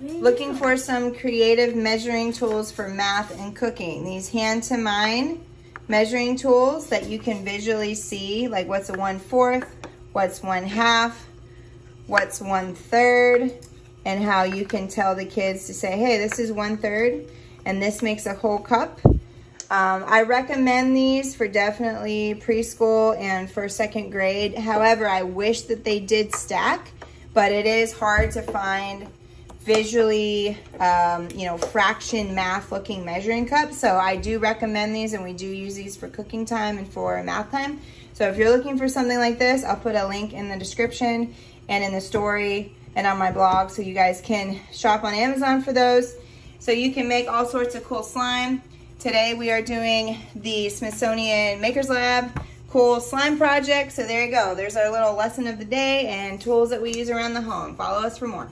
looking for some creative measuring tools for math and cooking. These hand2mind measuring tools that you can visually see, like what's a one fourth, what's one half, what's one third, and how you can tell the kids to say, hey, this is one third, and this makes a whole cup. Um, I recommend these for definitely preschool and for second grade. However, I wish that they did stack, but it is hard to find visually, um, you know, fraction math looking measuring cups. So I do recommend these and we do use these for cooking time and for math time. So if you're looking for something like this, I'll put a link in the description and in the story and on my blog so you guys can shop on Amazon for those. So you can make all sorts of cool slime. Today we are doing the Smithsonian Makers Lab cool slime project. So there you go. There's our little lesson of the day and tools that we use around the home. Follow us for more.